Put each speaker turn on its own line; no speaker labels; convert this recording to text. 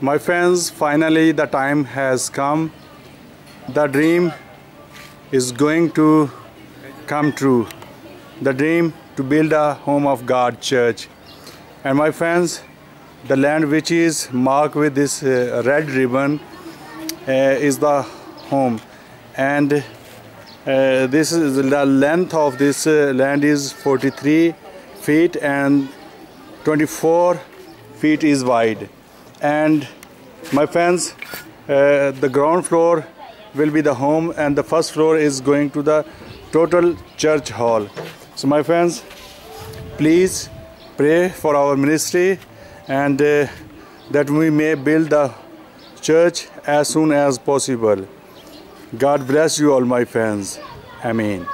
My friends, finally the time has come. The dream is going to come true. The dream to build a home of God church. And my friends, the land which is marked with this uh, red ribbon uh, is the home. And uh, this is the length of this uh, land is 43 feet and 24 feet is wide and my friends uh, the ground floor will be the home and the first floor is going to the total church hall. So my friends please pray for our ministry and uh, that we may build the church as soon as possible. God bless you all my friends amen